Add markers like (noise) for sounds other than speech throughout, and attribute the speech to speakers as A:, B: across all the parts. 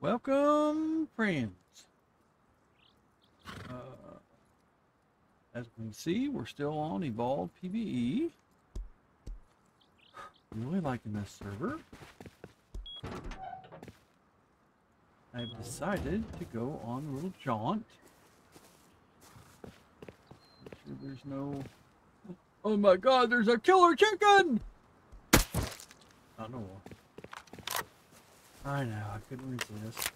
A: Welcome, friends. Uh, as we can see, we're still on Evolved PvE. Really liking this server. I've decided to go on a little jaunt. Make sure there's no... Oh my god, there's a killer chicken! Oh no. I know, I couldn't resist.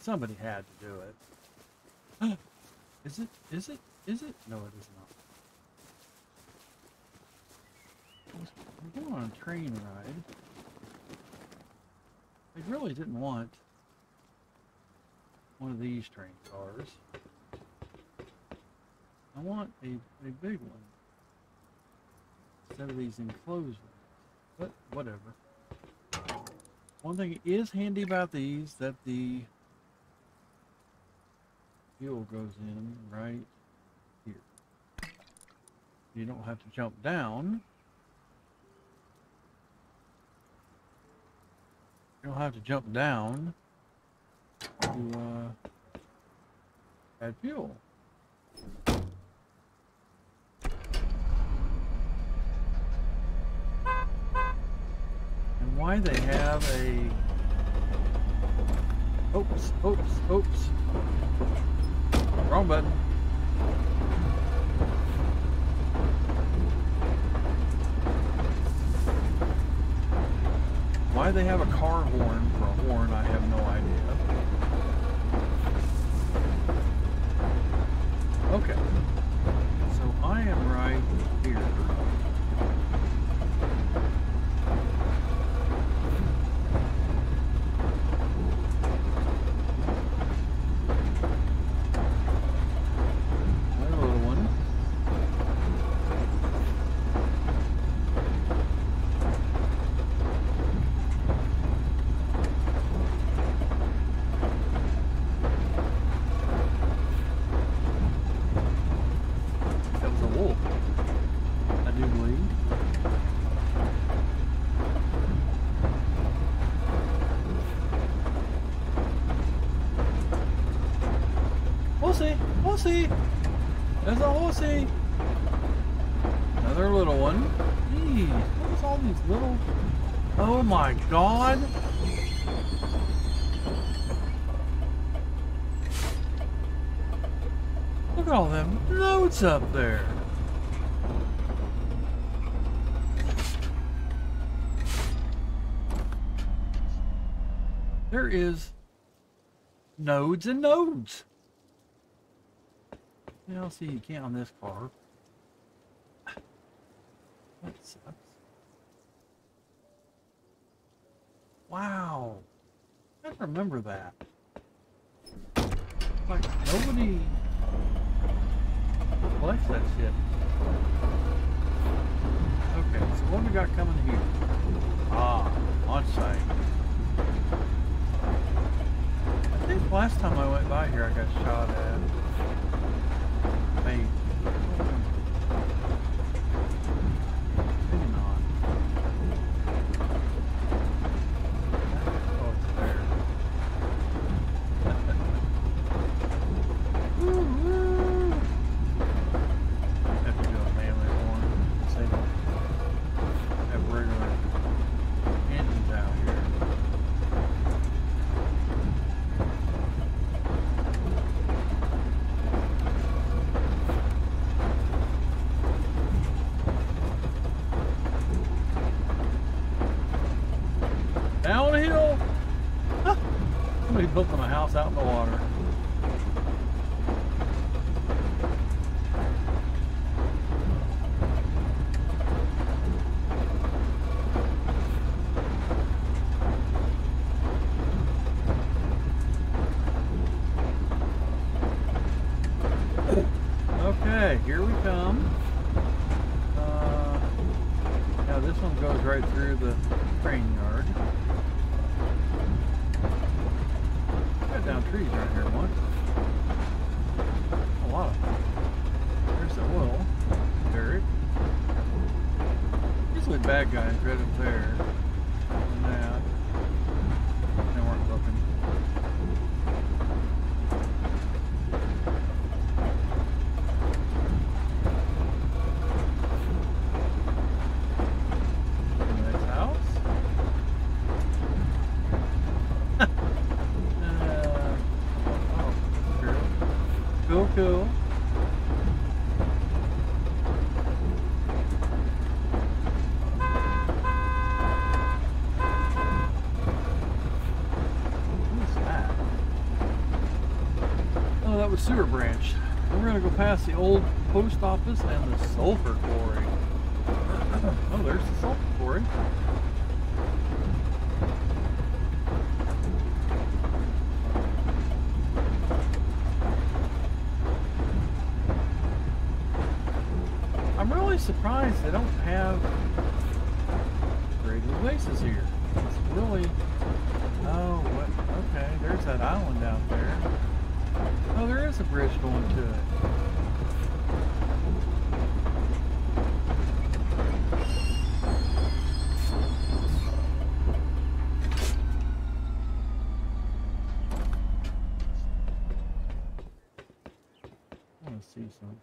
A: Somebody had to do it. (gasps) is it? Is it? Is it? No, it is not. We're going on a train ride. I really didn't want one of these train cars. I want a, a big one instead of these enclosed ones. But whatever. One thing is handy about these that the fuel goes in right here. You don't have to jump down. You don't have to jump down to uh, add fuel. Why they have a... Oops, oops, oops. Wrong button. Why they have a car horn for a horn, I have no idea. Okay. So I am right here. horsey! There's a horsey! Another little one. Jeez, what is all these little... Oh my god! Look at all them up there! There is nodes and nodes. I'll see you can't on this car. That sucks. Wow. I remember that. Like, nobody collects that shit. Okay, so what we got coming here? Ah, on site. I think last time I went by here I got shot at sewer branch. We're gonna go past the old post office and the sulfur quarry. Oh, there's the sulfur quarry. I'm really surprised they don't have graded places here. It's really. Oh, what? Okay, there's that island out there. Oh, there is a bridge going to it. I want to see something.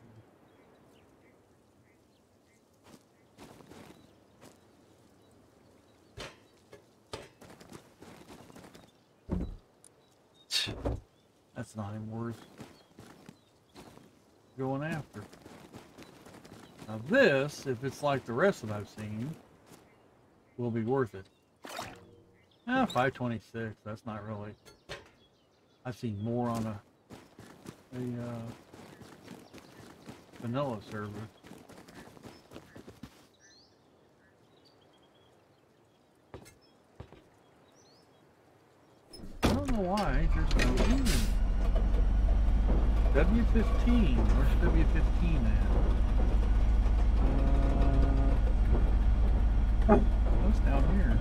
A: That's not even worth going after. Now this, if it's like the rest that I've seen, will be worth it. Ah, 526, that's not really... I've seen more on a, a uh, vanilla server. I don't know why there's no. W15. Where's W15 at? Uh, what's down here?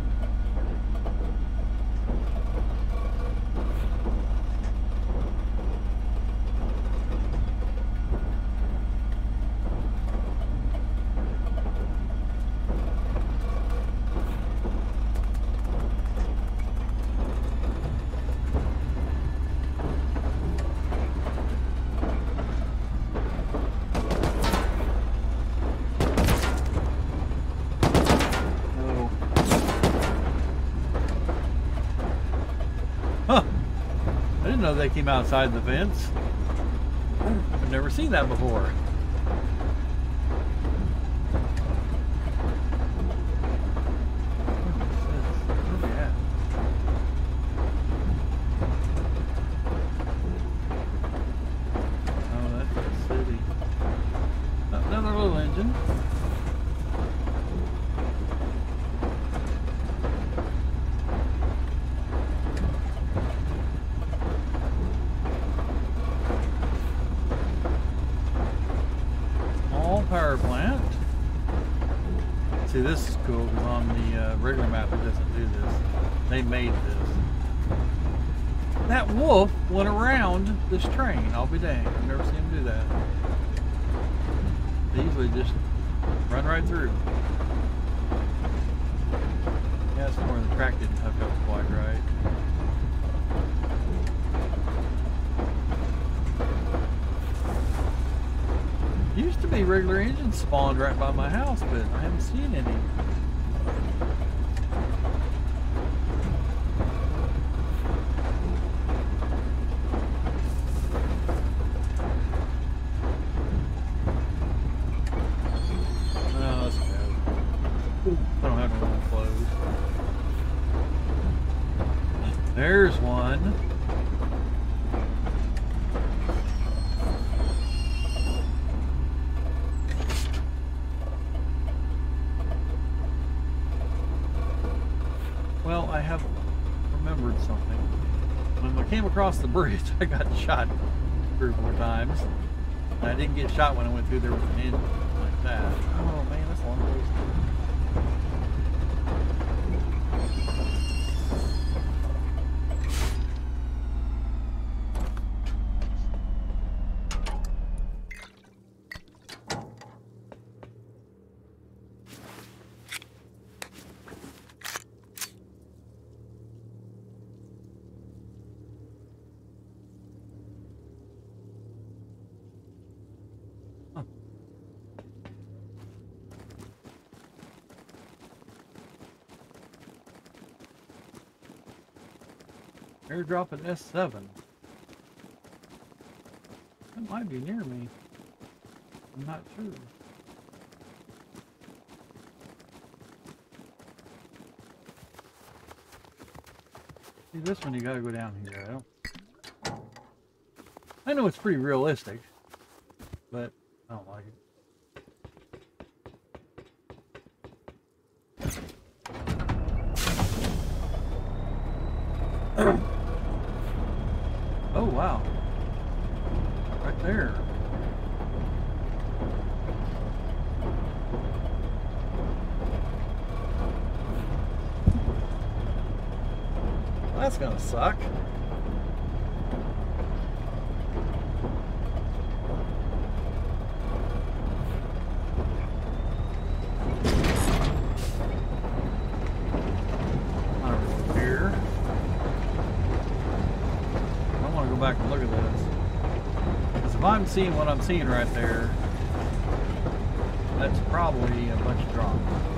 A: Oh. Huh. I didn't know they came outside the fence. I've never seen that before. Where we at? Oh, that's the city. Another little engine. Small power plant. See, this is cool because on the uh, regular map it doesn't do this. They made this. That wolf went around this train. I'll be dang. I've never seen him do that. They usually just run right through. Yeah, it's more the track didn't hook up quite right. Used to be regular engines spawned right by my house, but I haven't seen any. No, that's good. I don't have no more clothes. There's one. Well, I have remembered something. When I came across the bridge, (laughs) I got shot three or four times. I didn't get shot when I went through there with an engine like that. Oh man, that's a long ways. Airdrop at S7. That might be near me. I'm not sure. See, this one you gotta go down here. I. I know it's pretty realistic, but I don't like it. oh wow. Right there. That's gonna suck. I don't really care. I want to go back and look at this. Because if I'm going to go back and look at this. Cuz I'm seeing what I'm seeing right there, that's probably a bunch of drops.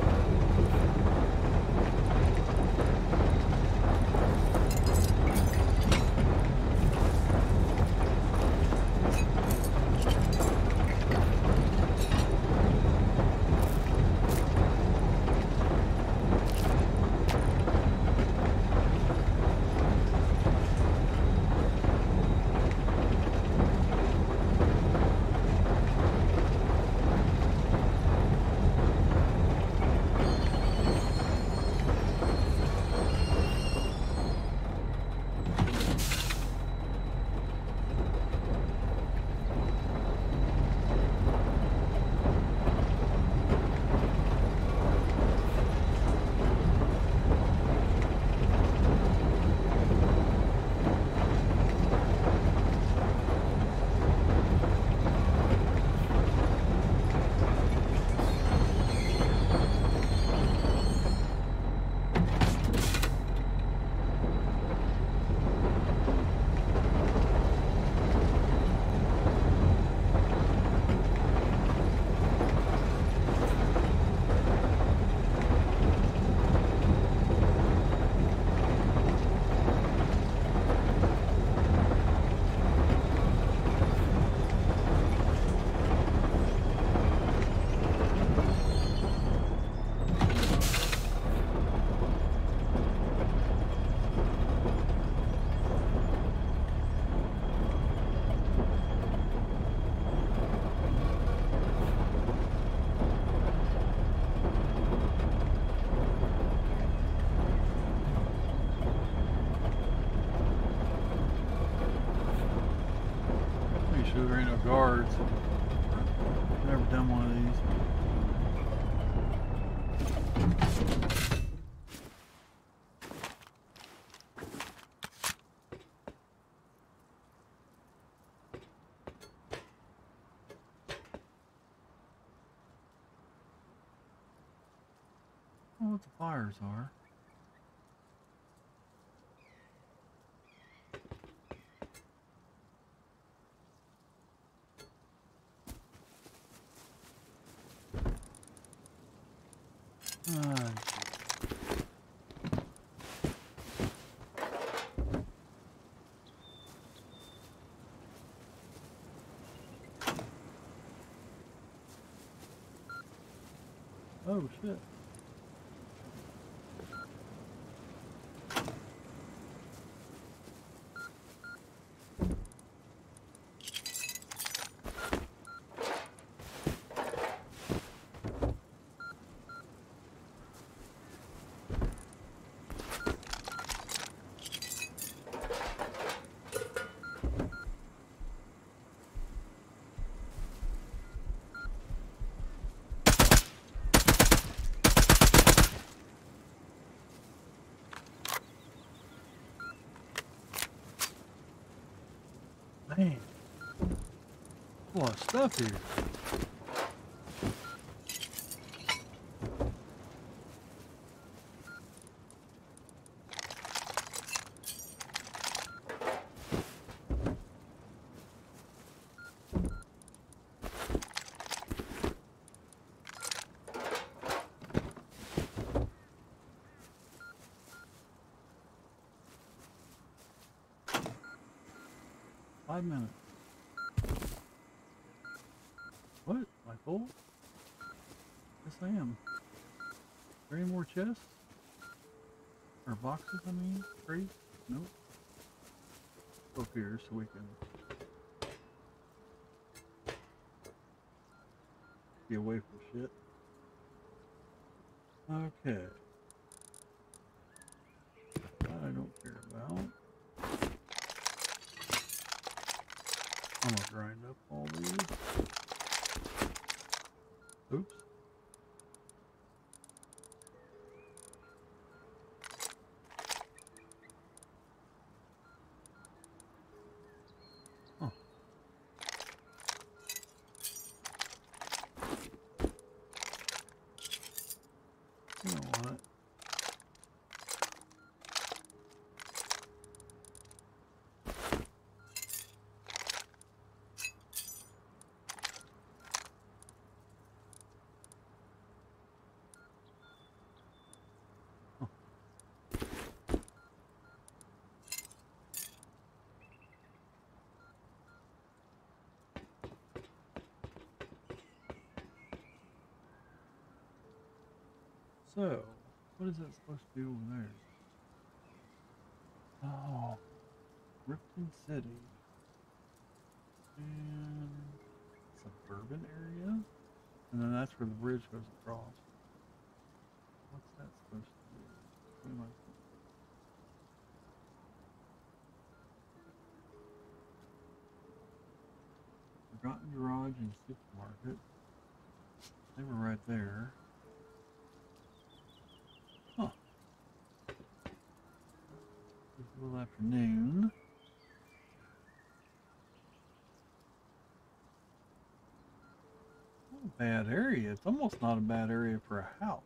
A: Fires are. Oh shit. Man. A lot of stuff here. Five minutes. What? Am I full? Yes, I am. Are there any more chests? Or boxes, I mean? Crates? Nope. Go here so we can be away from shit. Okay. That I don't care about. I'm gonna grind up all these. Oops. Huh. You know what? So, what is that supposed to be over there? Oh, Ripton City. And suburban area? And then that's where the bridge goes across. What's that supposed to be? What am I Forgotten Garage and Supermarket. They were right there. Afternoon. Not a bad area. It's almost not a bad area for a house.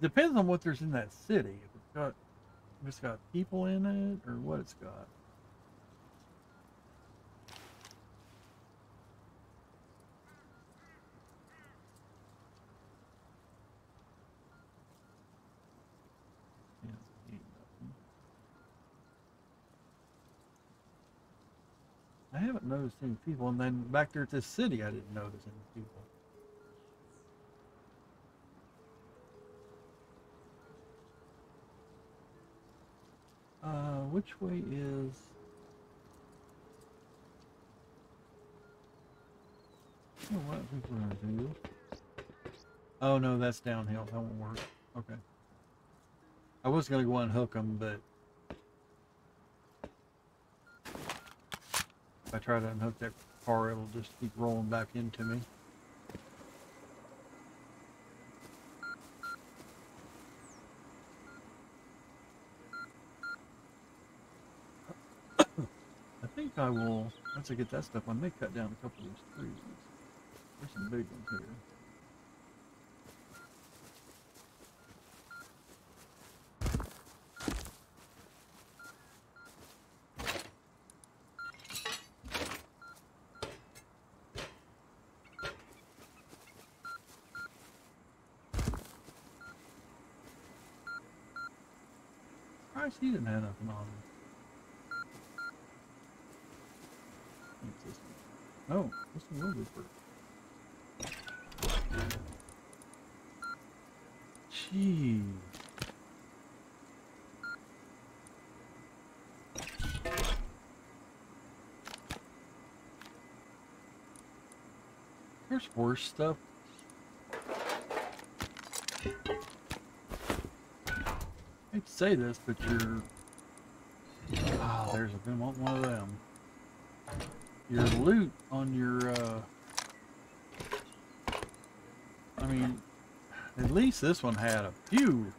A: Depends on what there's in that city. If it's got if it's got people in it or what it's got. Can't see nothing. I haven't noticed any people, and then back there at this city, I didn't notice any people. Uh, which way is? Oh, what think we're gonna do? Oh no, that's downhill. That won't work. Okay. I was gonna go unhook them, but if I try to unhook that car, it'll just keep rolling back into me. (coughs) I think I will, once I get that stuff, I may cut down a couple of these trees. There's some big ones here. Christ, he didn't have nothing on him. What's this one? Oh, one will be for. Gee. There's worse stuff. Say this, but you're. Ah, there's a been one one of them. Your loot on your. Uh, I mean, at least this one had a few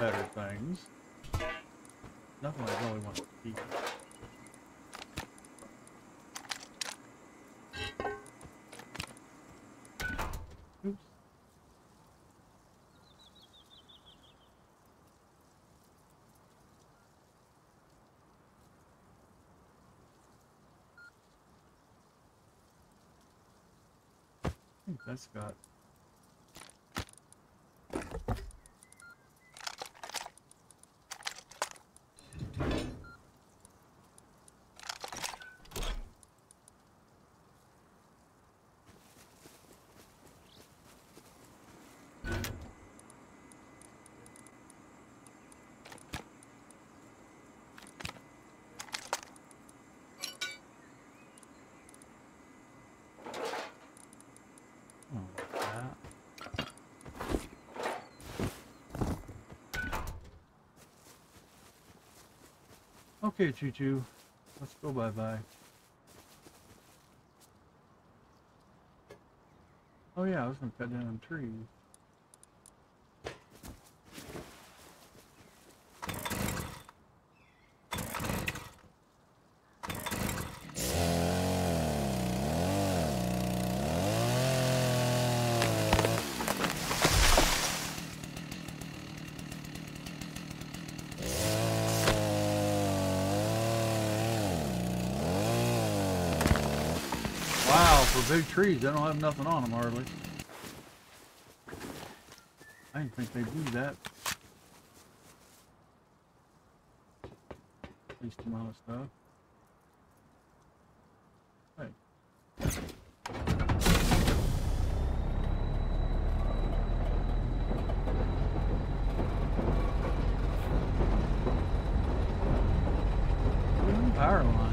A: better things. Nothing I really want to keep. Oops. I think Okay, Choo Choo. Let's go bye bye. Oh yeah, I was gonna cut down trees. Wow, for big trees, they don't have nothing on them hardly. I didn't think they'd do that. Least amount of stuff. Hey. Ooh, Power lines.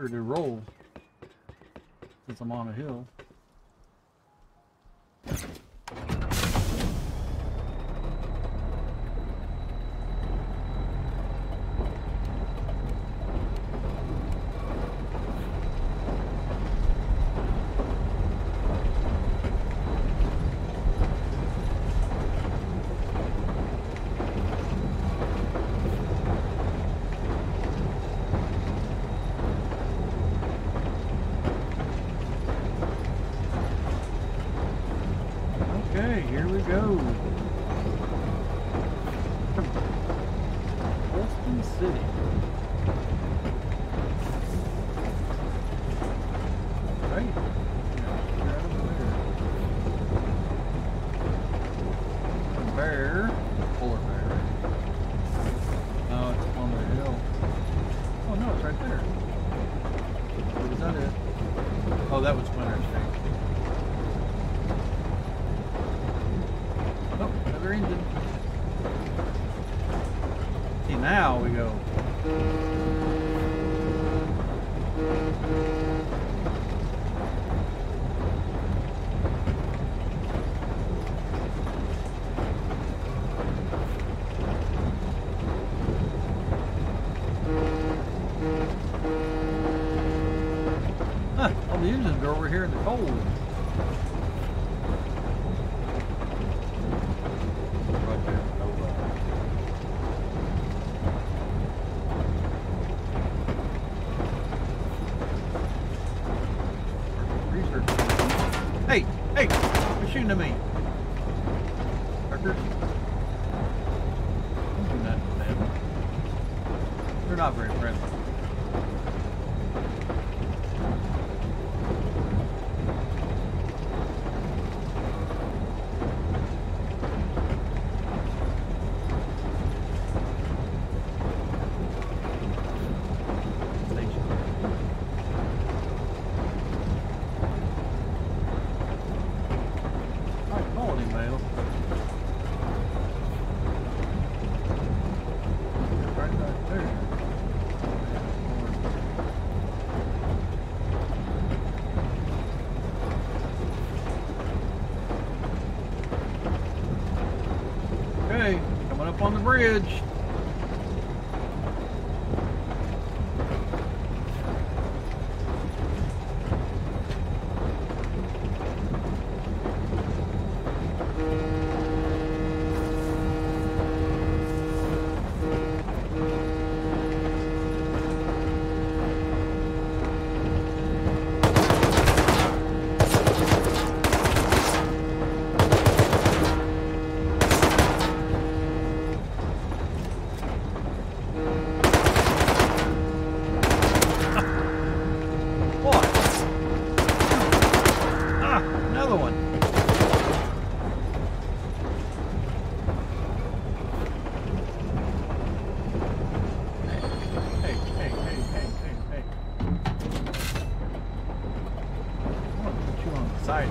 A: Or to roll since I'm on a hill. Okay, here we go. Austin City. Right. Yeah, right over there. A bear. Polar bear. No, it's on the hill. Oh no, it's right there. Or was that it? Oh, that was Winter Street. Oh, another engine. See, now we go. The engines are over here in the cold. another one. Hey.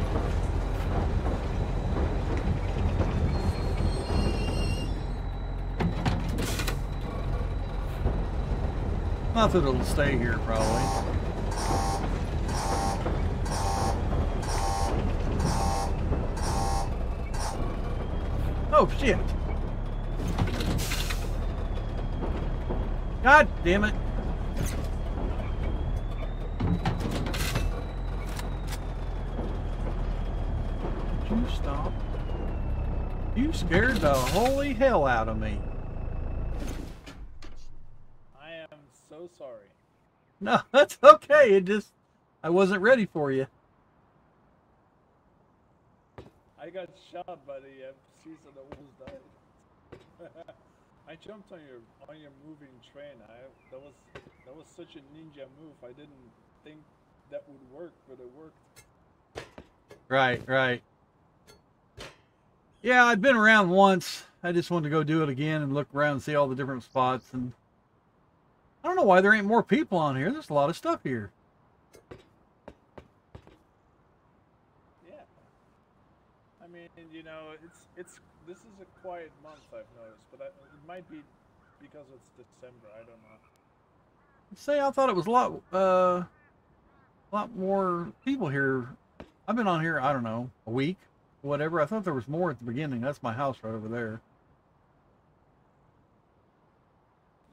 A: Not that it'll stay here, probably. Out of me.
B: I am so sorry.
A: No, (laughs) that's okay. It just, I wasn't ready for you.
B: I got shot by the MCs and almost died. (laughs) I jumped on your on your moving train. I that was that was such a ninja move. I didn't think that would work, but it worked.
A: Right, right. Yeah, I'd been around once. I just wanted to go do it again and look around and see all the different spots. And I don't know why there ain't more people on here. There's a lot of stuff here.
B: Yeah. I mean, you know, it's it's this is a quiet month I've noticed, but I, it might be because it's December. I don't know.
A: Say, I thought it was a lot, uh, a lot more people here. I've been on here, I don't know, a week, whatever. I thought there was more at the beginning. That's my house right over there.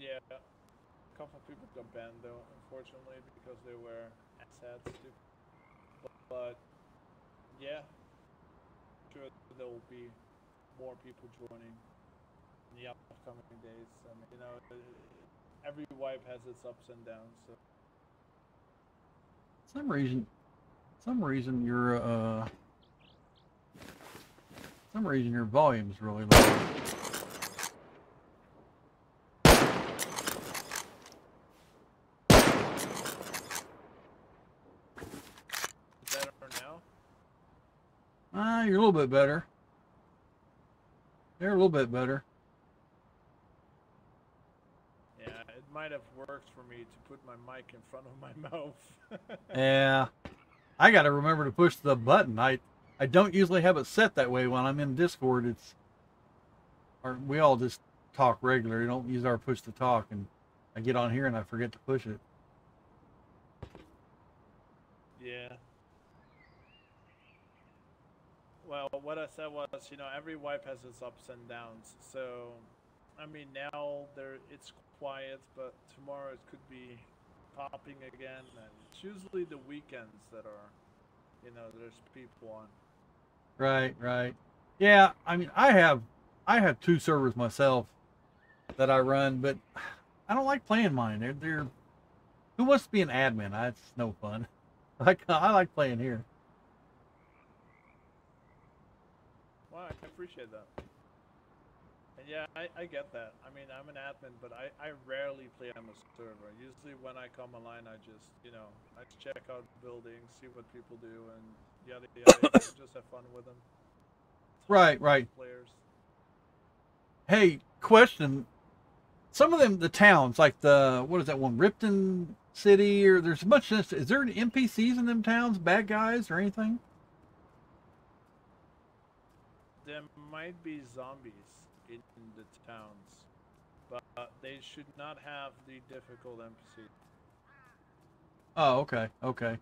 B: Yeah, a couple of people got banned though, unfortunately, because they were asshats too. But, but yeah, sure there will be more people joining in the upcoming days. I mean, you know, every wipe has its ups and downs. So
A: some reason, some reason your uh, some reason your volume's really low.
B: is that better now?
A: Ah, you're a little bit better. You're a little bit better.
B: Yeah, it might have worked for me to put my mic in front of my (laughs) mouth.
A: Yeah. I got to remember to push the button. I I don't usually have it set that way when I'm in Discord. It's or we all just talk regular. We don't use our push to talk and I get on here and I forget to push it.
B: Yeah. Well, what I said was, you know, every wipe has its ups and downs. So, I mean, now there it's quiet, but tomorrow it could be popping again, and it's usually the weekends that are, you know, there's people on.
A: Right, right. Yeah, I mean, I have I have two servers myself that I run, but I don't like playing mine. They're they're who wants to be an admin? Ah, That's no fun. (laughs) Like I like playing here.
B: Well, I appreciate that. Yeah, I, I get that. I mean, I'm an admin, but I, I rarely play on a server. Usually when I come online, I just, you know, I check out buildings, see what people do, and yada yada, yada just have fun with them.
A: Right, right.
B: Players.
A: Hey, question. Some of them, the towns, like the, what is that one, Ripton City, or there's a bunch of, is there any NPCs in them towns, bad guys or anything?
B: There might be zombies in the towns, but they should not have the difficult NPC.
A: Oh, okay, okay.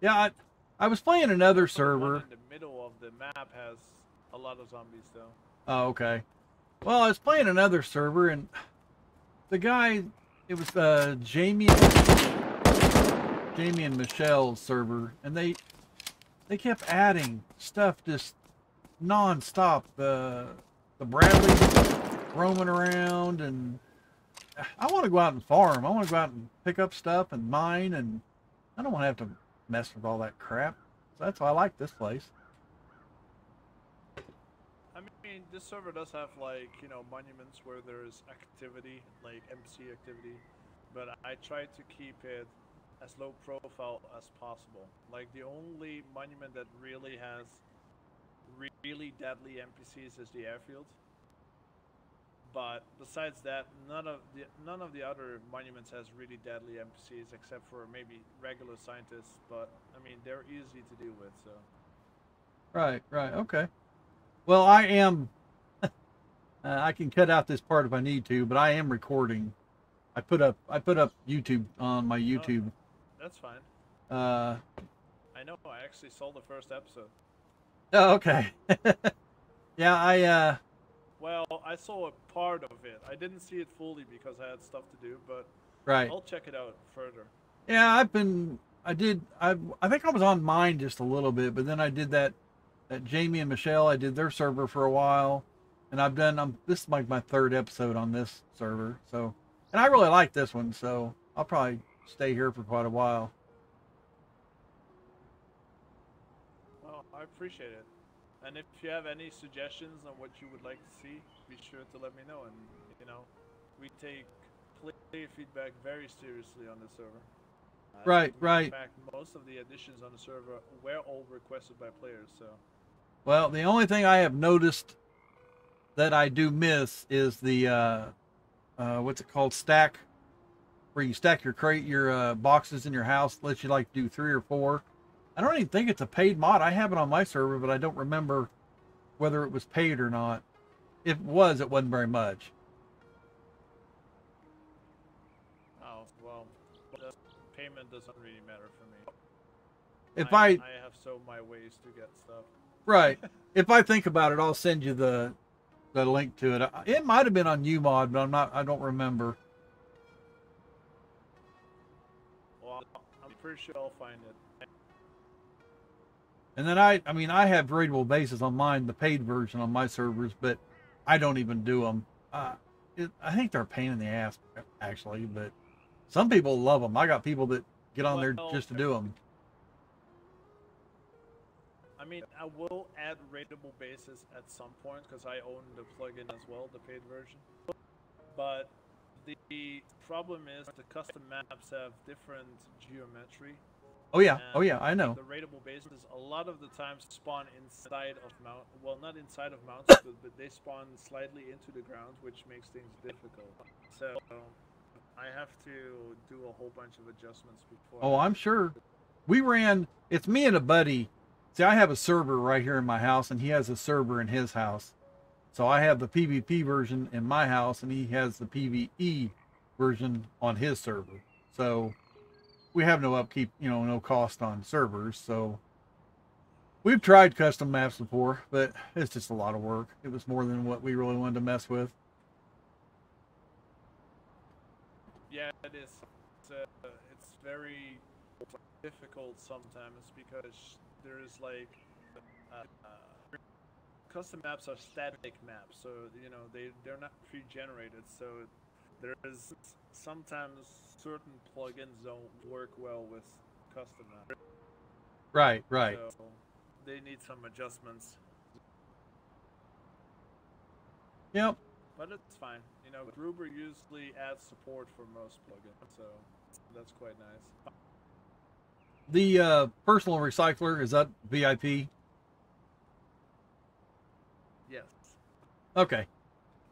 A: Yeah, I, I was playing another
B: the
A: server.
B: in the middle of the map has a lot of zombies though.
A: Oh, okay. Well, I was playing another server, and the guy, it was uh, Jamie, Jamie and Michelle's server, and they they kept adding stuff just non-stop. The the Bradley roaming around, and I want to go out and farm. I want to go out and pick up stuff and mine, and I don't want to have to mess with all that crap. So that's why I like this place.
B: I mean, this server does have like you know monuments where there is activity, like MC activity, but I try to keep it as low profile as possible. Like the only monument that really has really deadly NPCs is the airfield. But besides that, none of the none of the other monuments has really deadly NPCs except for maybe regular scientists. But I mean, they're easy to deal with. So
A: Right, right, okay. Well, I am. (laughs) uh, I can cut out this part if I need to, but I am recording. I put up I put up YouTube on my YouTube.
B: That's fine.
A: Uh,
B: I know. I actually saw the first episode.
A: Oh, okay. (laughs) yeah, I uh,
B: Well, I saw a part of it. I didn't see it fully because I had stuff to do, but
A: right.
B: I'll check it out further.
A: Yeah, I've been. I did. I I think I was on mine just a little bit, but then I did that. That Jamie and Michelle, I did their server for a while, and I've done. I'm this is like my third episode on this server, so and I really like this one, so I'll probably stay here for quite a while.
B: Well, I appreciate it. And if you have any suggestions on what you would like to see, be sure to let me know. And you know, we take player feedback very seriously on the server. Uh,
A: Right, right.
B: In fact, most of the additions on the server were all requested by players. So
A: Well, the only thing I have noticed that I do miss is the uh, uh, what's it called stack, where you stack your crate your uh, boxes in your house. Lets you like do three or four. I don't even think it's a paid mod. I have it on my server, but I don't remember whether it was paid or not. If it was, it wasn't very much.
B: oh well, the payment doesn't really matter for me.
A: If I,
B: I have so my ways to get stuff.
A: right, (laughs) if I think about it, I'll send you the the link to it. It might have been on UMod, but I'm not. I don't remember.
B: Well, I'm pretty sure I'll find it.
A: And then I, I mean, I have raidable bases on mine, the paid version on my servers, but I don't even do them. Uh, it, I think they're a pain in the ass, actually, but some people love them. I got people that get on there just to do them.
B: I mean, I will add raidable bases at some point because I own the plugin as well, the paid version. But the problem is the custom maps have different geometry.
A: Oh yeah, oh yeah, I know.
B: The raidable bases a lot of the times spawn inside of mount. Well, not inside of mountains, but, but they spawn slightly into the ground, which makes things difficult. So I have to do a whole bunch of adjustments before.
A: Oh, I'm sure. We ran. It's me and a buddy. See, I have a server right here in my house, and he has a server in his house. So I have the PvP version in my house, and he has the PvE version on his server. So we have no upkeep, you know, no cost on servers. So we've tried custom maps before, but it's just a lot of work. It was more than what we really wanted to mess with.
B: Yeah, it is. It's, uh, it's very difficult sometimes because there is like uh, uh, custom maps are static maps, so you know they they're not pre-generated. So there is sometimes certain plugins don't work well with custom maps.
A: Right, right.
B: So they need some adjustments,
A: Yep.
B: but it's fine. You know, Gruber usually adds support for most plugins, so that's quite nice.
A: The uh, personal recycler is that VIP?
B: Yes.
A: Okay.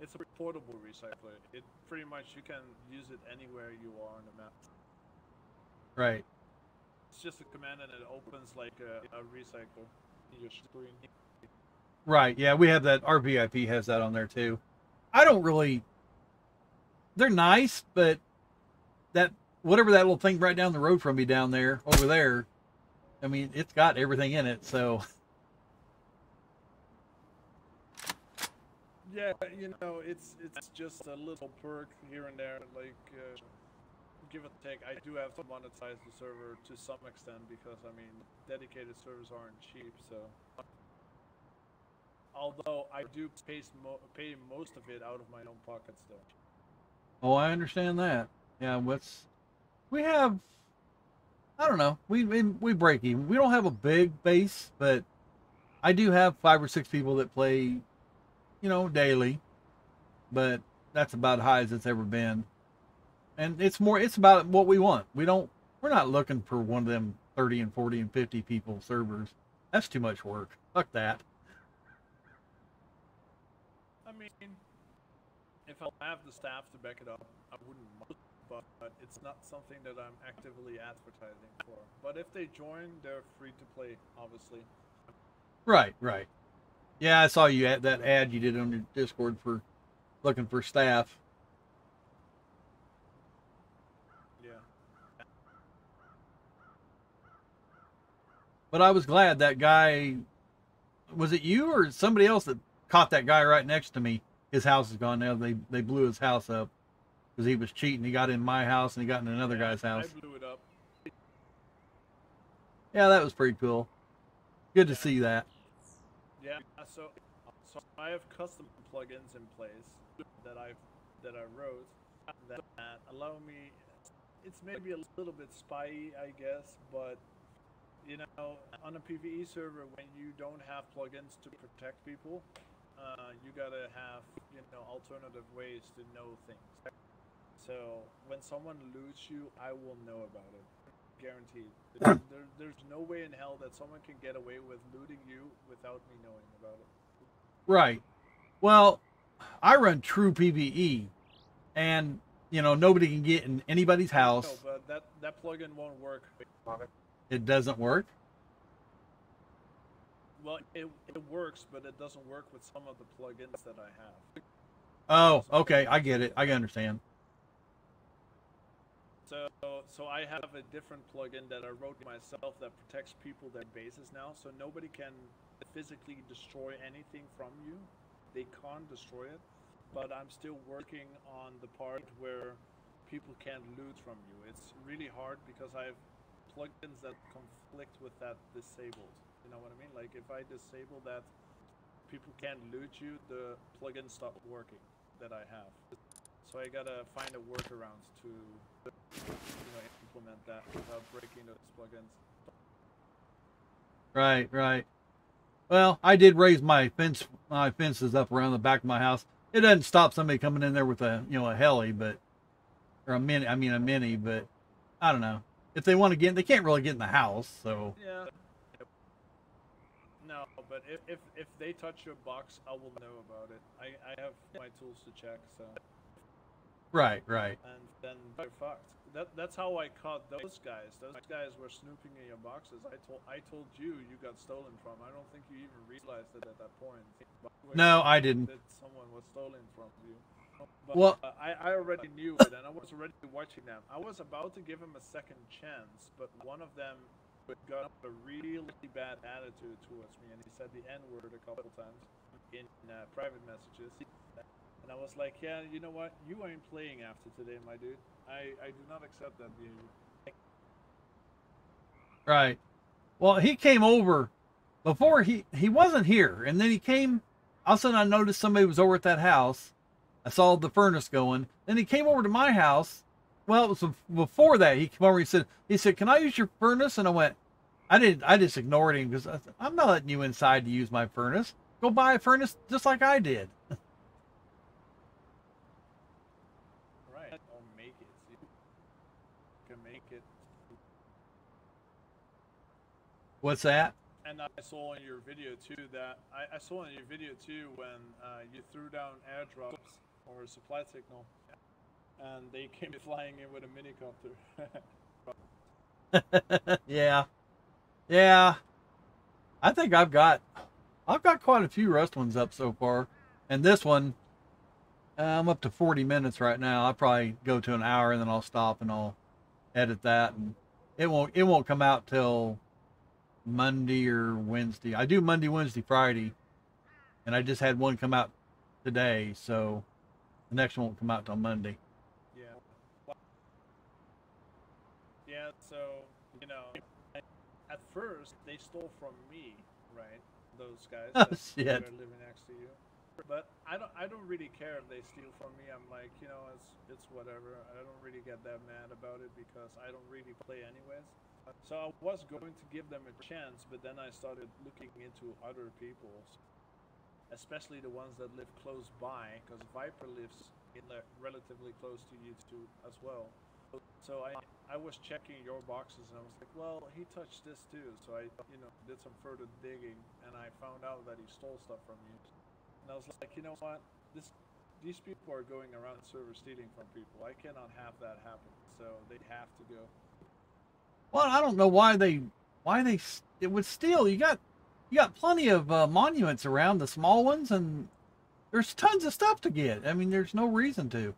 B: It's a portable recycler. It pretty much you can use it anywhere you are on the map.
A: Right.
B: It's just a command and it opens like a, a recycler in your screen.
A: Right. Yeah, we have that. Our VIP has that on there too. I don't really. They're nice, but that whatever that little thing right down the road from me down there over there, I mean, it's got everything in it. So (laughs)
B: Yeah, you know, it's it's just a little perk here and there. Like, uh, give or take, I do have to monetize the server to some extent because I mean, dedicated servers aren't cheap. So, although I do pay mo- pay most of it out of my own pocket still.
A: oh, I understand that. Yeah, what's we have? I don't know. We we, we break even. We don't have a big base, but I do have five or six people that play, you know, daily. But that's about high as it's ever been. And it's more. It's about what we want. We don't. We're not looking for one of them thirty and forty and fifty people servers. That's too much work. Fuck that.
B: I mean, if I have the staff to back it up, I wouldn't mind, but, but it's not something that I'm actively advertising for. But if they join, they're free to play, obviously.
A: Right, right. Yeah, I saw you at that ad you did on your Discord for looking for staff. Yeah. But I was glad that guy was it you or somebody else that caught that guy right next to me. His house is gone now. They they blew his house up because he was cheating. He got in my house and he got in another
B: yeah,
A: guy's house.
B: I blew it up.
A: Yeah, that was pretty cool. Good to see that.
B: Yeah, so so I have custom plugins in place that I've that I wrote that, that allow me. It's maybe a little bit spy, I guess, but you know, on a PVE server, when you don't have plugins to protect people, uh, you gotta have you know alternative ways to know things. So when someone loots you, I will know about it, guaranteed. (clears throat) There, there, there's no way in hell that someone can get away with looting you without me knowing about it.
A: Right. Well, I run true PVE, and you know nobody can get in anybody's house.
B: No, but that that plugin won't work.
A: It doesn't work.
B: Well, it, it works, but it doesn't work with some of the plugins that I have.
A: Oh, okay. I get it. I understand.
B: So, so I have a different plugin that I wrote myself that protects people their bases now, so nobody can physically destroy anything from you. They can't destroy it, but I'm still working on the part where people can't loot from you. It's really hard because I have plugins that conflict with that disabled. You know what I mean? Like if I disable that, people can't loot you. The plugin stopped working that I have. So I gotta find a workaround to you know, implement that without breaking those plugins.
A: Right, right. Well, I did raise my fence, my fences up around the back of my house. It doesn't stop somebody coming in there with a, you know, a heli, but or a mini. I mean, a mini, but I don't know. If they want to get, in, they can't really get in the house. So
B: Yeah. No, but if, if if they touch your box, I will know about it. I, I have my tools to check, so
A: right, right.
B: and then they're fucked. That that's how I caught those guys. Those guys were snooping in your boxes. I told I told you you got stolen from. I don't think you even realized it at that point. But you were
A: No, I didn't.
B: That someone was stolen from you. But,
A: Well-
B: uh, I I already knew it, and I was already watching them. I was about to give him a second chance, but one of them got a really bad attitude towards me, and he said the N word a couple times in uh, private messages. And I was like, yeah, you know what? You ain't playing after today, my dude. I, I do not accept that behavior.
A: Right. Well, he came over before he he wasn't here, and then he came. All of a sudden, I noticed somebody was over at that house. I saw the furnace going. Then he came over to my house. Well, it was before that. He came over. He said, "He said, can I use your furnace?" And I went, "I didn't. I just ignored him because I'm not letting you inside to use my furnace. Go buy a furnace just like I did."
B: Right. Or make it. You can make it.
A: What's that?
B: And I saw in your video too that I, I saw in your video too when uh, you threw down airdrops or a supply signal, and they came (laughs) flying in with a minicopter. (laughs)
A: yeah, yeah. I think I've got, I've got quite a few Rust ones up so far, and this one, uh, I'm up to 40 minutes right now. I'll probably go to an hour and then I'll stop and I'll edit that, and it won't, it won't come out till Monday or Wednesday. I do Monday, Wednesday, Friday, and I just had one come out today, so the next one won't come out till Monday.
B: Yeah. Yeah, so, you know, at first they stole from me, right? Those guys (laughs)
A: Oh,
B: that
A: shit.
B: were living next to you. But I don't I don't really care if they steal from me. I'm like, you know, it's it's whatever. I don't really get that mad about it because I don't really play anyways. So I was going to give them a chance, but then I started looking into other people's especially the ones that live close by, because Viper lives in le- relatively close to you too as well. So I I was checking your boxes and I was like, well, he touched this too. So I you know did some further digging and I found out that he stole stuff from you. And I was like, you know what, this these people are going around the server stealing from people. I cannot have that happen. So they have to go.
A: Well, I don't know why they why they it would steal. You got you got plenty of uh, monuments around the small ones, and there's tons of stuff to get. I mean, there's no reason to.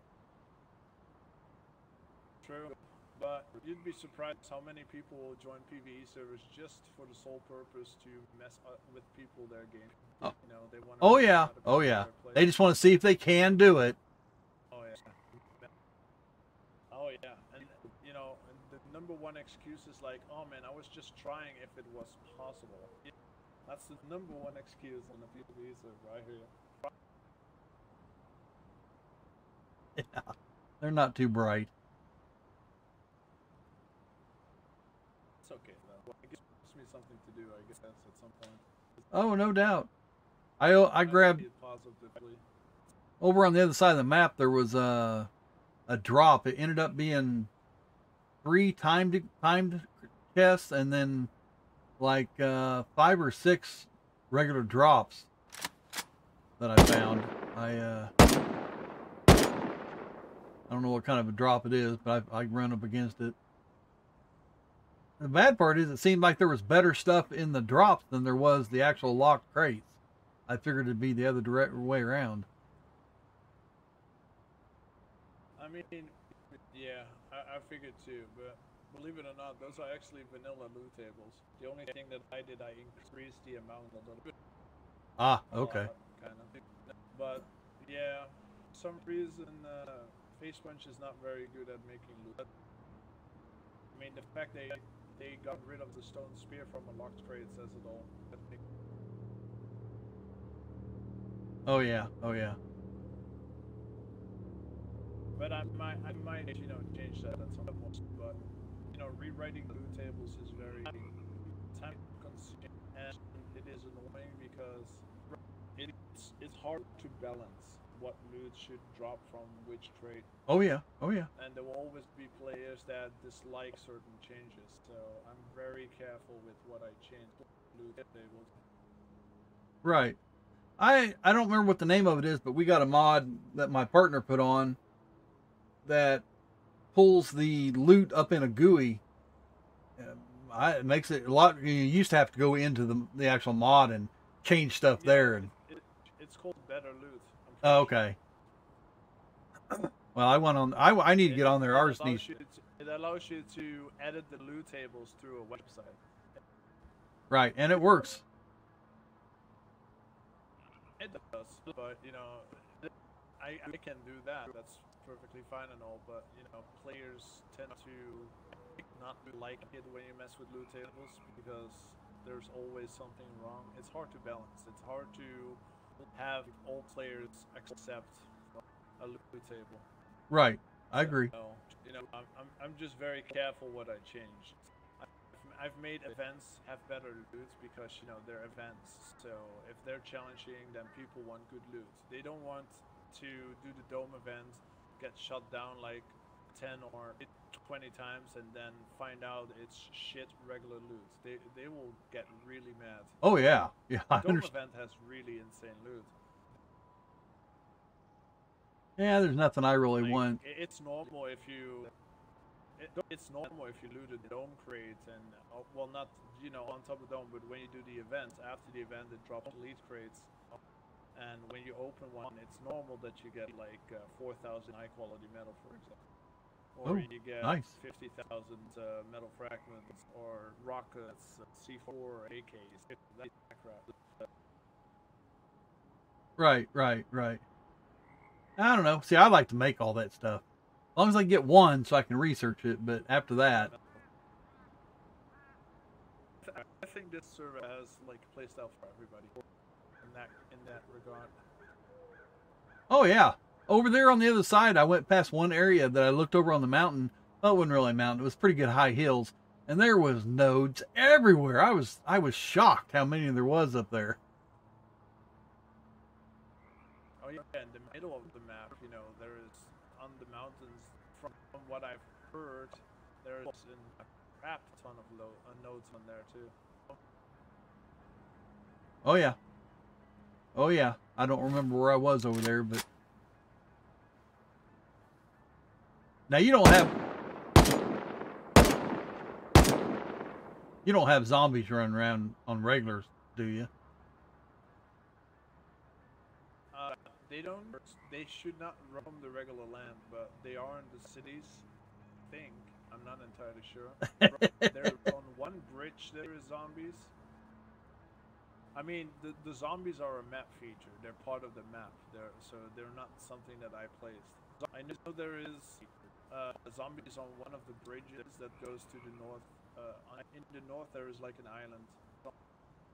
B: True. But you'd be surprised how many people will join PVE servers just for the sole purpose to mess up with people their game.
A: Oh.
B: You know, they want.
A: Oh yeah, oh yeah. They just want to see if they can do it.
B: Oh yeah. Oh yeah, and you know, and the number one excuse is like, "Oh man, I was just trying if it was possible." That's the number one excuse on the PvE server. I hear you.
A: They're not too bright.
B: It's okay though. I It gives me something to do. I guess at some point.
A: Oh, no doubt. I I grabbed
B: see it positively.
A: over on the other side of the map. There was a a drop. It ended up being three timed timed chests, and then like uh, five or six regular drops that I found. I uh, I don't know what kind of a drop it is, but I I run up against it. The bad part is it seemed like there was better stuff in the drops than there was the actual locked crates. I figured it'd be the other direct way around.
B: I mean, yeah, I, I figured too, but believe it or not, those are actually vanilla loot tables. The only thing that I did, I increased the amount a little bit.
A: Ah, okay.
B: Kind of. But yeah, for some reason, uh, Facepunch is not very good at making loot. I mean, the fact they they got rid of the stone spear from a locked crate says it all.
A: Oh yeah, oh yeah.
B: But I might, I might, you know, change that at some point. But you know, rewriting loot tables is very time consuming, and it is annoying because it's it's hard to balance what loot should drop from which trade.
A: Oh yeah, oh yeah.
B: and there will always be players that dislike certain changes. So I'm very careful with what I change loot tables.
A: Right. I I don't remember what the name of it is, but we got a mod that my partner put on that pulls the loot up in a GUI. Um, I, it makes it a lot. You used to have to go into the the actual mod and change stuff
B: Yeah,
A: there, and
B: It, it's called better loot.
A: Oh, okay. Well, I went on. I I need to get on there.
B: it
A: Ours
B: allows
A: needs.
B: you to- it allows you to edit the loot tables through a website.
A: Right, and it works.
B: It does, but you know, I, I can do that. That's perfectly fine and all. But you know, players tend to not like it when you mess with loot tables because there's always something wrong. It's hard to balance. It's hard to have all players accept a loot table.
A: Right, I agree.
B: So, you know, I'm, I'm, I'm just very careful what I change. I've, I've made events have better loot because, you know, they're events. So if they're challenging, then people want good loot. They don't want to do the dome event, get shut down like 10 or 20 times, and then find out it's shit regular loot. They, they will get really mad.
A: Oh yeah, (laughs) yeah. I
B: Dome
A: understand.
B: event has really insane loot.
A: Yeah, there's nothing I really
B: Like,
A: want.
B: It's normal if you. It, it's normal if you loot a dome crate and uh, well, not you know on top of dome, but when you do the event after the event, it drops elite crates. And when you open one, it's normal that you get like uh, 4,000 high quality metal, for example, or
A: Oh,
B: you get
A: nice.
B: 50,000 uh, metal fragments, or rockets, uh, C4, or AKs. That crap.
A: Right, right, right. I don't know. See, I like to make all that stuff. As long as I get one so I can research it, but after that,
B: I think this server has like playstyle for everybody that regard.
A: oh yeah. Over there on the other side, I went past one area that I looked over on the mountain. Well, it wasn't really a mountain. It was pretty good high hills, and there was nodes everywhere. I was I was shocked how many there was up there.
B: Oh yeah, in the middle of the map, you know, there is on the mountains. From, from what I've heard, there is a crap ton of lo- uh, nodes on there too.
A: Oh yeah. Oh yeah. I don't remember where I was over there, but now you don't have you don't have zombies running around on regulars, do you?
B: Uh, they don't. They should not roam the regular land, but they are in the cities. I think I'm not entirely sure. (laughs) Bro, there on one bridge there is zombies. I mean, the the zombies are a map feature. They're part of the map. They're so they're not something that I placed. I know there is uh, zombies on one of the bridges that goes to the north. Uh, in the north, there is like an island.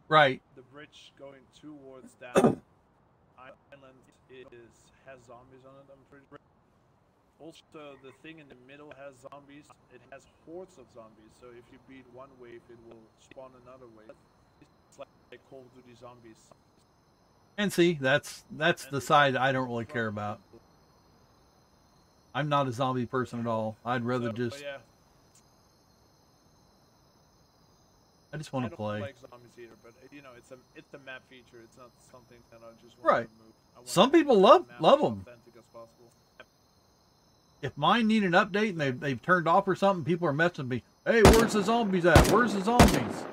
A: Right.
B: The bridge going towards that (coughs) island is has zombies on it. I'm pretty. sure. Also, the thing in the middle has zombies. It has hordes of zombies. So if you beat one wave, it will spawn another wave. Like Call of Duty zombies.
A: And see, that's that's the side I don't really care about. I'm not a zombie person at all. I'd rather just
B: yeah,
A: I just
B: I
A: want to
B: don't
A: play.
B: like zombies either, but you know, it's a it's a map feature. It's not something that I just want
A: Right.
B: to remove. I
A: Some
B: to
A: people love- love
B: as
A: 'em.
B: authentic as possible.
A: If mine need an update and they've, they've turned off or something, people are messaging me. Hey, where's the zombies at? Where's the zombies?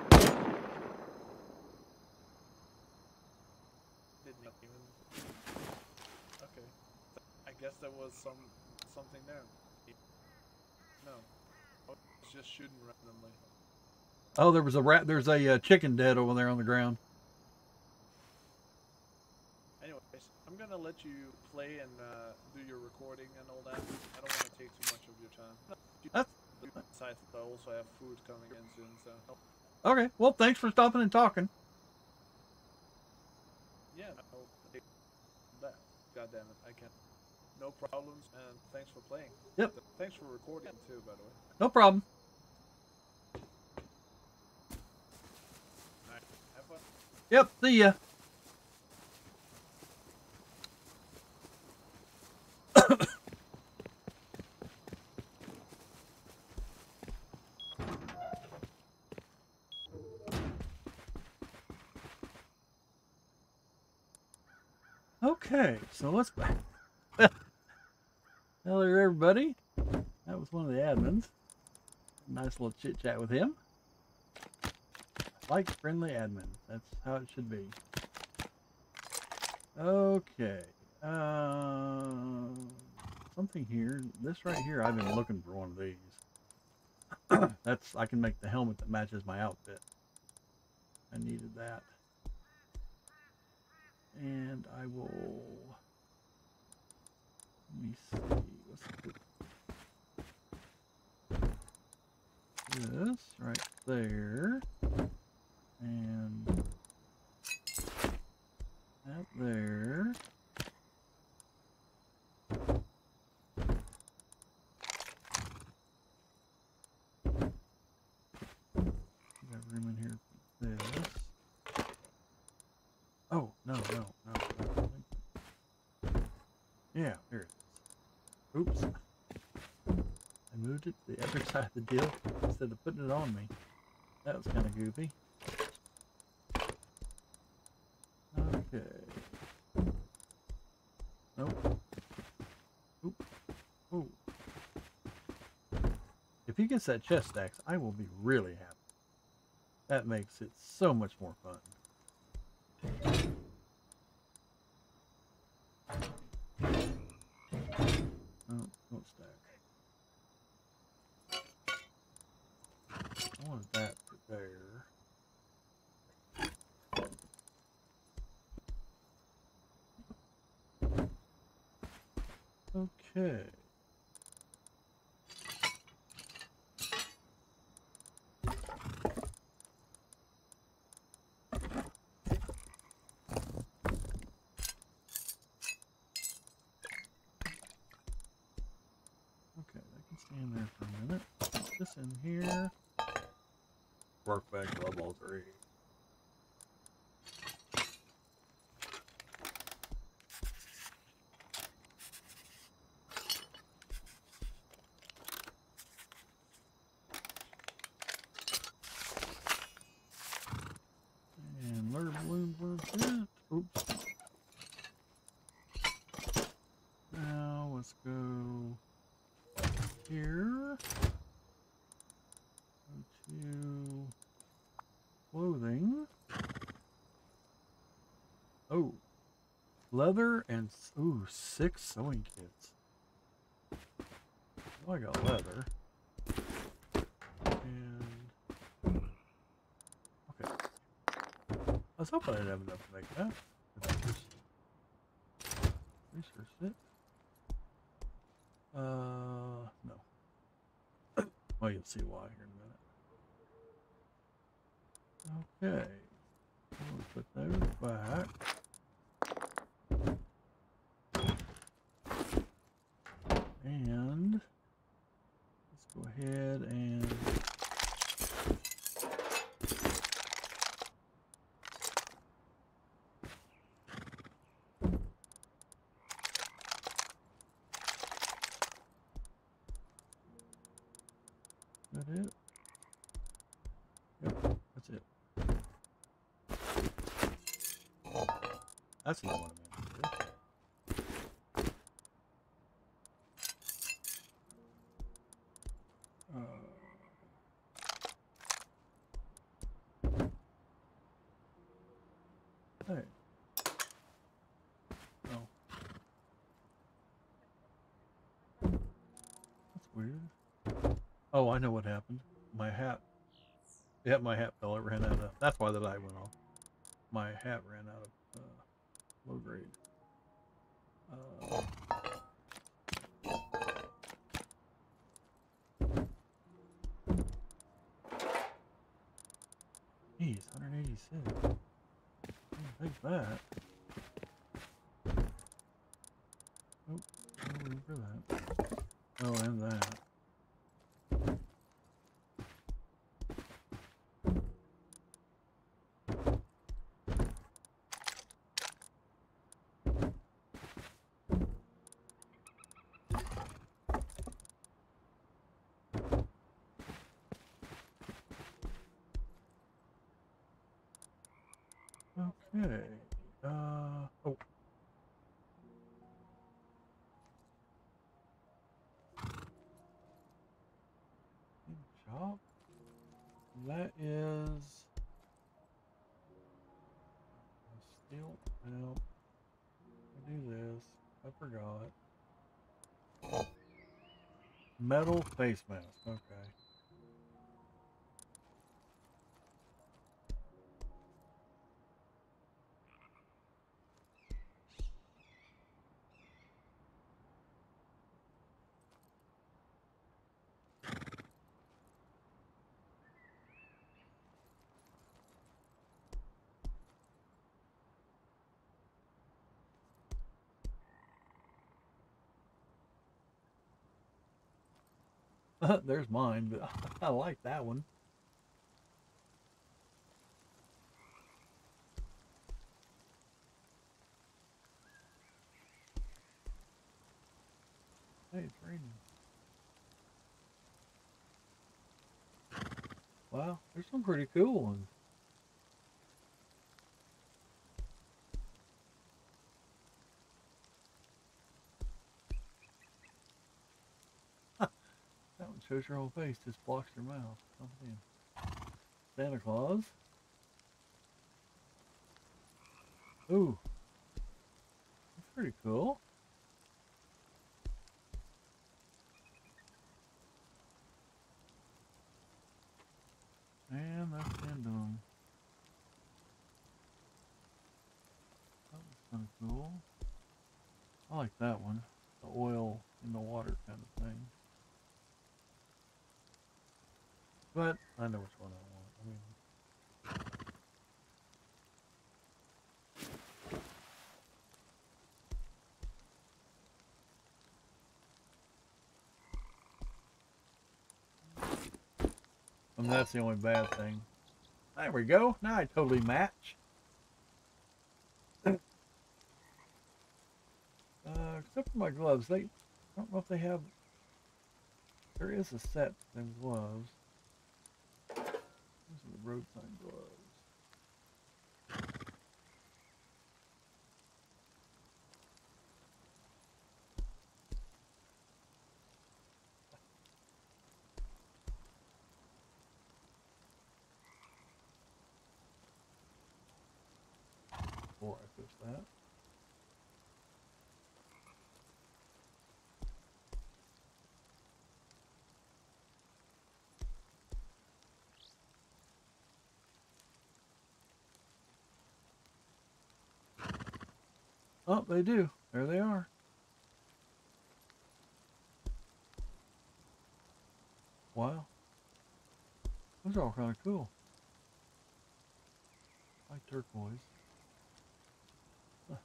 B: Did not even. Okay, I guess there was some something there. No, just shooting randomly.
A: Oh, there was a rat. There's a uh, chicken dead over there on the ground.
B: Anyways, I'm gonna let you play and uh, do your recording and all that. I don't want to take too much of your time.
A: That's-
B: Besides, I also have food coming in soon, so
A: Okay. Well, thanks for stopping and talking.
B: yeah. That. God damn it, I can. No problems, and thanks for playing.
A: Yep.
B: Thanks for recording too, by the way.
A: No problem.
B: Alright.
A: Yep. See ya. (coughs) okay, so let's. Everybody. That was one of the admins. Nice little chit chat with him. Like friendly admin. That's how it should be. Okay. Uh, something here. This right here, I've been looking for one of these. (coughs) That's I can make the helmet that matches my outfit. I needed that. And I will. Let me see. This right there. And that there. Got room in here for this. Oh, no, no, no. no. Yeah, here it is. Oops. I moved it to the other side of the deal instead of putting it on me. That was kind of goofy. Okay. Nope. Oop. Ooh. If he gets that chest stacks, I will be really happy. That makes it so much more fun. Oh, don't stack. I wanted that there. Okay, work back to level 3. Leather and ooh, six sewing kits. Oh, I got leather. And okay. I was hoping I'd have enough to make that. Research it? Uh, no. well, (coughs) you'll see why here in a minute. Okay. We'll put those back. And let's go ahead and that it? Yep, that's it. That's not what I meant to do. Uh, Hey. Oh. That's weird. Oh, I know what happened. My hat. Yeah, my hat fell. It ran out of. That's why the light went off. My hat ran out of uh, low grade. Uh, Geez, 186. Take that. Oh, no room for that. Oh, and that. Okay. Uh oh. Shop. That is steel. Well, I do this. I forgot. Metal face mask. (laughs) There's mine, but (laughs) I like that one. Hey, it's raining. Wow, there's some pretty cool ones. Shows your whole face, just blocks your mouth. Something. Santa Claus. Ooh. That's pretty cool. And that's the end of them. That was kind of cool. I like that one. The oil in the water kind of thing. But I know which one I want. I mean, and that's the only bad thing. There we go. Now I totally match. uh, except for my gloves, they I don't know if they have. There is a set of gloves. Road sign gloves. Before I fix that. Oh, they do. There they are. Wow. Those are all kind of cool. I like turquoise. Huh.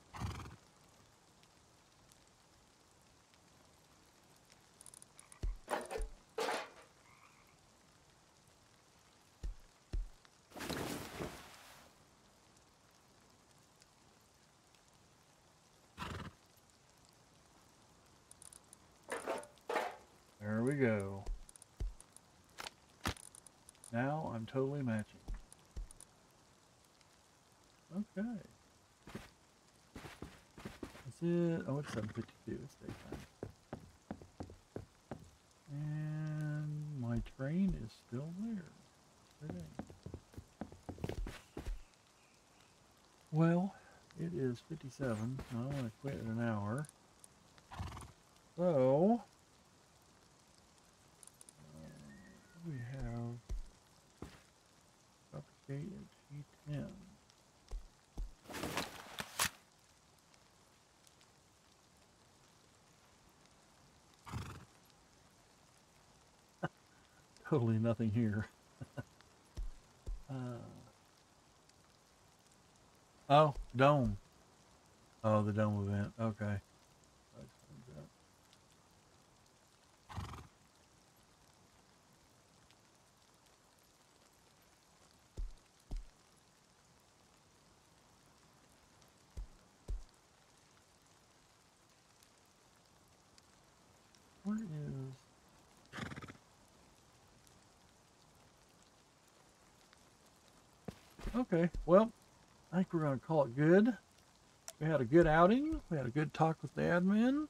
A: There we go. Now I'm totally matching. Okay. That's it. Oh, it's 752. It's daytime. And my train is still there. Today. Well, it is 57. I want to quit in an hour. So, and (laughs) P10. totally nothing here. (laughs) uh, oh, dome. Oh, the dome event. Okay. We had a good talk with the admin.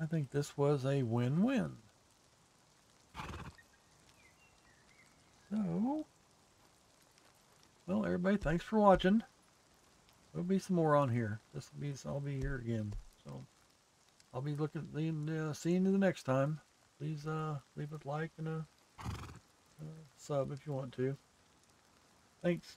A: I think this was a win-win. So, well, everybody, thanks for watching. There'll be some more on here. This will be, I'll be here again. So, I'll be looking, uh, seeing you the next time. Please uh, leave a like and a, a sub if you want to. Thanks.